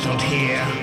them talk,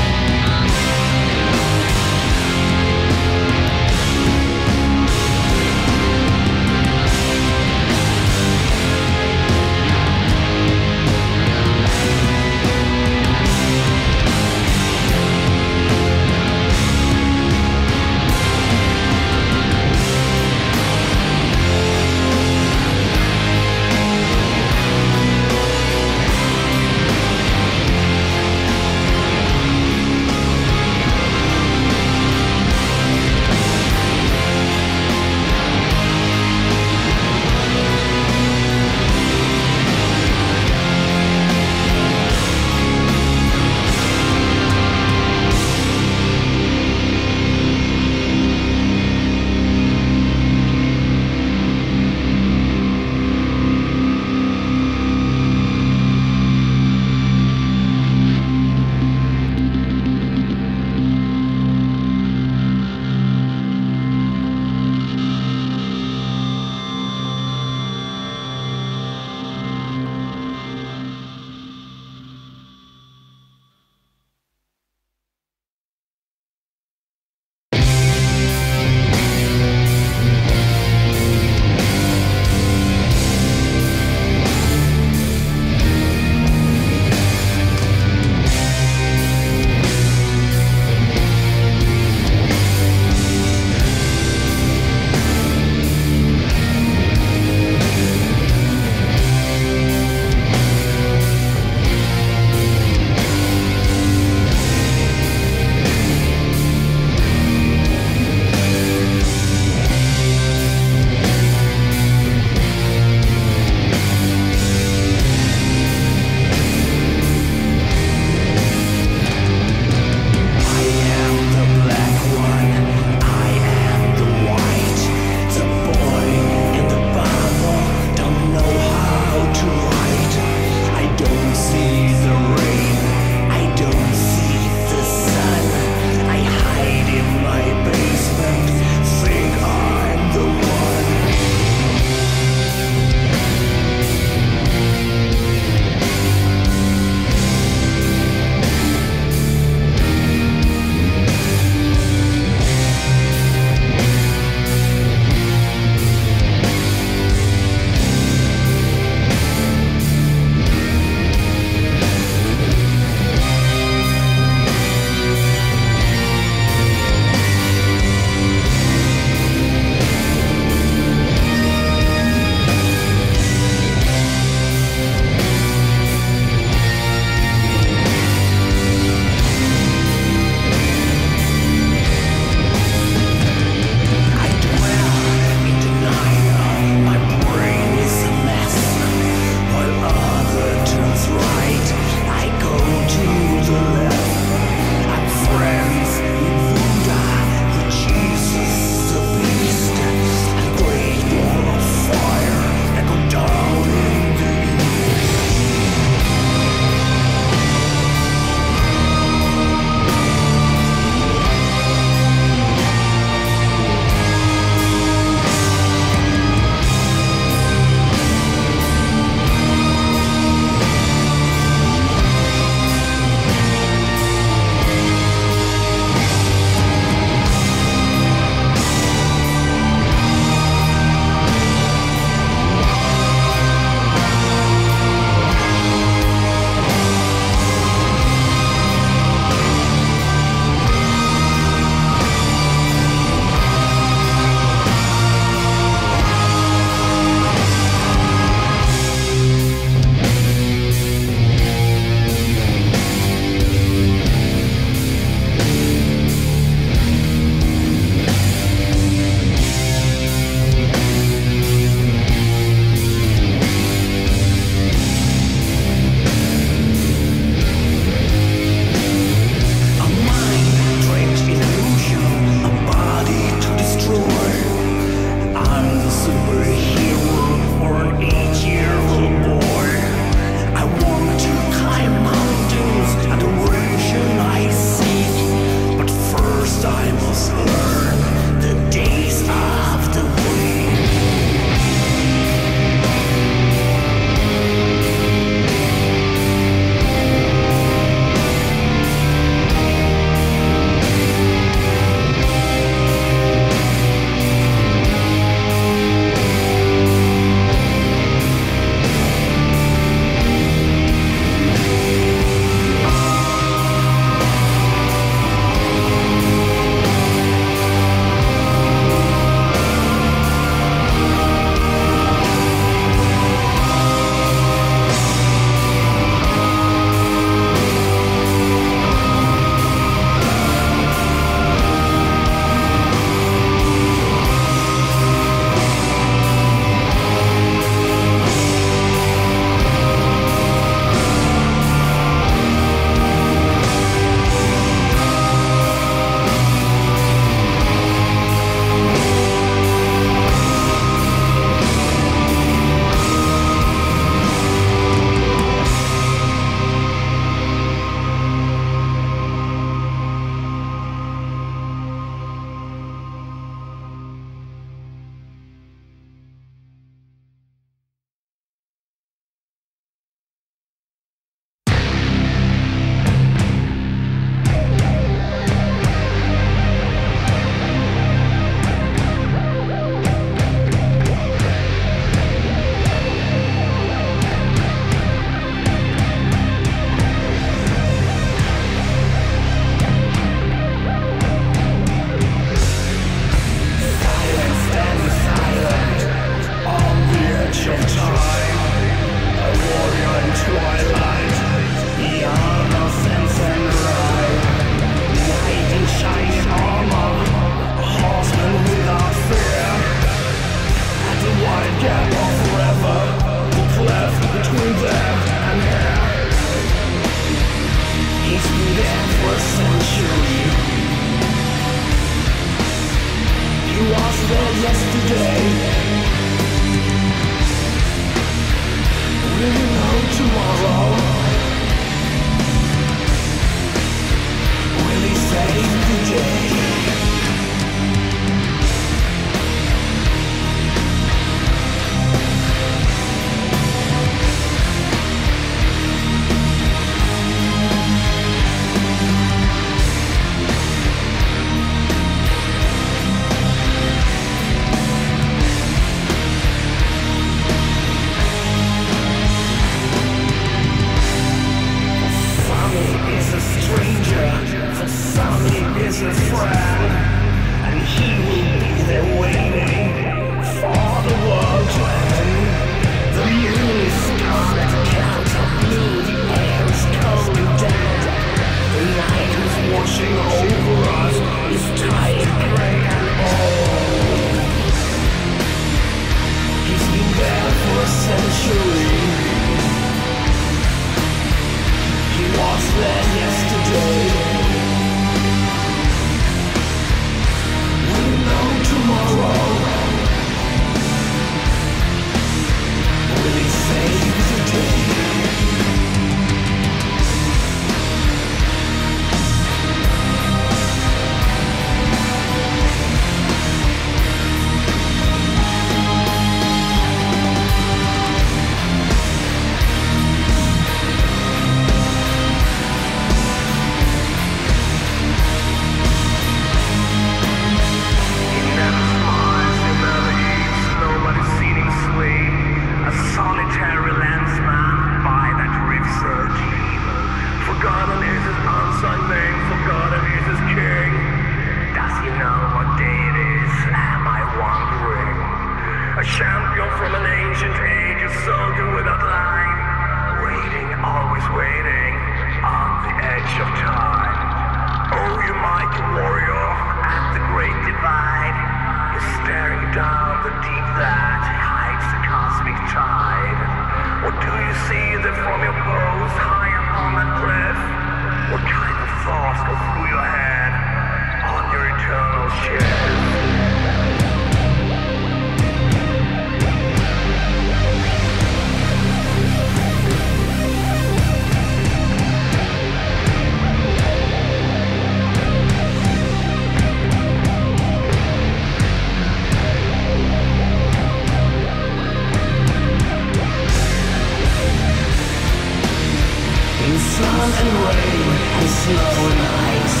sun and rain and snow and ice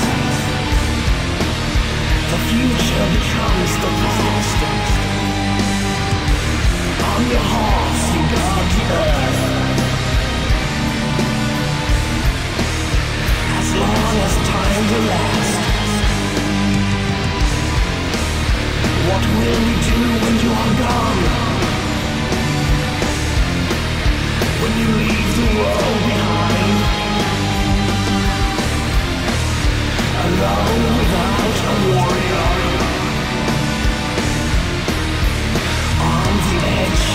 The future becomes the past On your horse you guard the earth As long as time will last What will you do when you are gone? When you leave the world behind edge.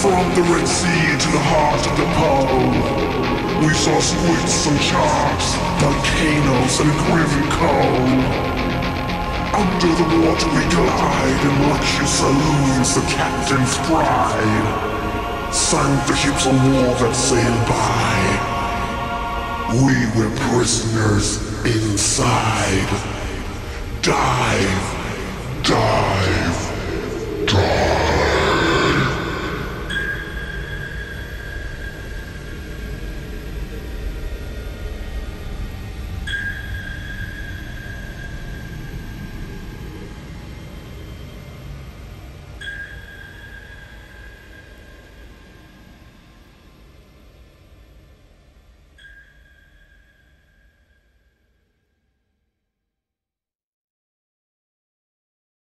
From the Red Sea to the heart of the pole. We saw squids and sharks, volcanoes and grim cold. Under the water we glide in luxurious saloons, the captain's pride. Sank the ships of war that sailed by. We were prisoners inside. Dive, Dive, dive.